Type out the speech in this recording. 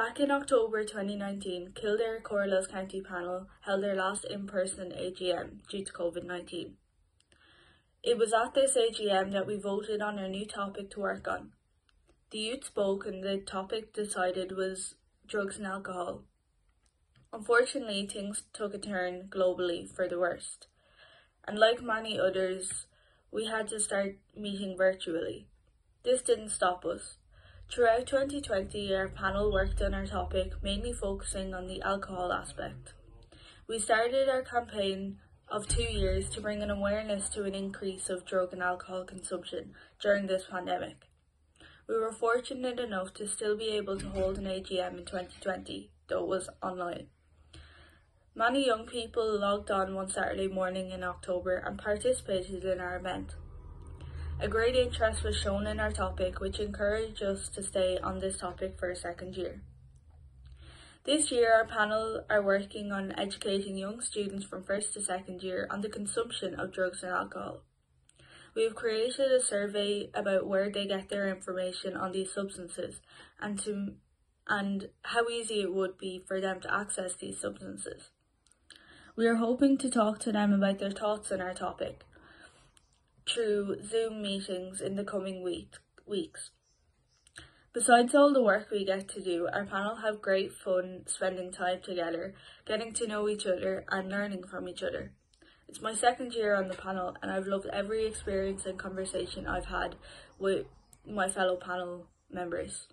Back in October 2019, Kildare Comhairle County Panel held their last in-person AGM due to COVID-19. It was at this AGM that we voted on our new topic to work on. The youth spoke and the topic decided was drugs and alcohol. Unfortunately, things took a turn globally for the worst. And like many others, we had to start meeting virtually. This didn't stop us. Throughout 2020, our panel worked on our topic, mainly focusing on the alcohol aspect. We started our campaign of two years to bring an awareness to an increase of drug and alcohol consumption during this pandemic. We were fortunate enough to still be able to hold an AGM in 2020, though it was online. Many young people logged on one Saturday morning in October and participated in our event. A great interest was shown in our topic, which encouraged us to stay on this topic for a second year. This year, our panel are working on educating young students from first to second year on the consumption of drugs and alcohol. We have created a survey about where they get their information on these substances and to and how easy it would be for them to access these substances. We are hoping to talk to them about their thoughts on our topic through Zoom meetings in the coming week, weeks. Besides all the work we get to do, our panel have great fun spending time together, getting to know each other and learning from each other. It's my second year on the panel and I've loved every experience and conversation I've had with my fellow panel members.